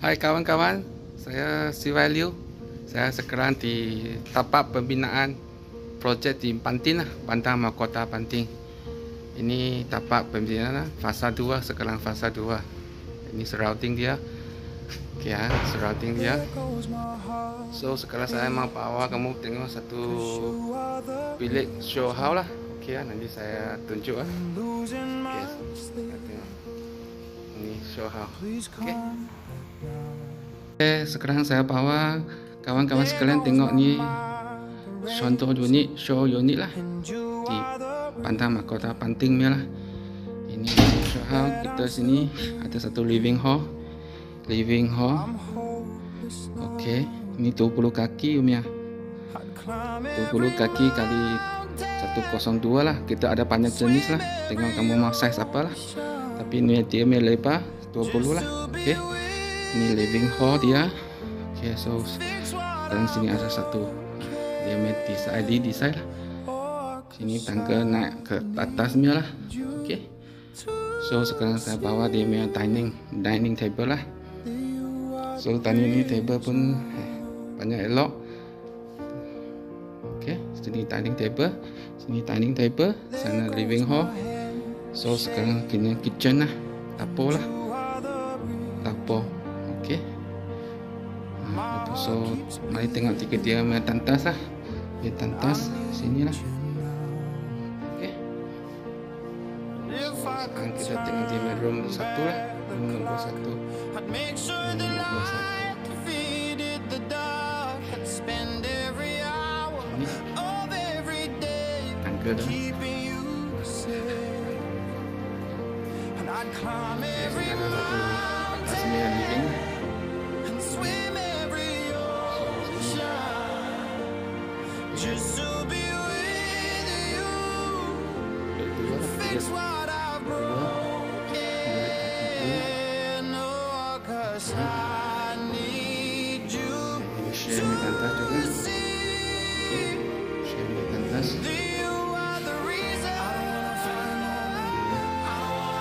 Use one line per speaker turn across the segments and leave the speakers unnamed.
Hai kawan-kawan, saya Si Value. Saya sekarang di tapak pembinaan projek di Pantin lah, Pantang Mahkota Pantin. Ini tapak pembinaan lah, fasa 2, sekarang fasa 2. Ini surrounding dia. Okay, ya, surrounding dia. So sekarang saya mau bawa kamu tengok satu bilik show house lah. Okay, ya, nanti saya tunjuk lah. Okay, ini show house. Okay. Eh, sekarang saya bawa kawan-kawan sekalian tengok ni contoh unit, show unit lah di Pantang Mahkota Panting ni lah. Ini show house kita sini ada satu living hall, living hall. Okey, ini 20 kaki Umia. 20 kaki kali 102 lah. Kita ada banyak jenis lah. Tengok kamu mau size apa lah. Tapi ni dia lebar 20 lah. Okey. Ini living hall dia. Okay so sekarang sini ada satu dia mati ID di side lah. Sini tangga naik ke atas ni lah. Okay so sekarang saya bawa dia punya dining dining table lah. So dining ni table pun eh, banyak elok. Okay sini dining table. Sini dining table sana living hall so sekarang kini kitchen lah dapur lah dapur Okey. Ha, so, mari tengok tiga dia punya tantas lah. Dia tantas sini lah. Okey. So, sekarang kita tengok dia punya room satu lah. Room nombor satu. Room nombor satu. Tangga dah. Okay, sekarang satu atas ni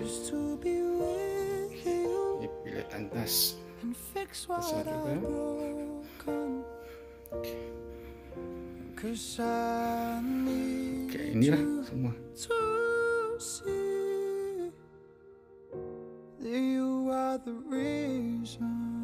just to be with you. Ini pilih tandas. And fix what I've broken. Okay. Cause I need Okay, inilah semua. You are the reason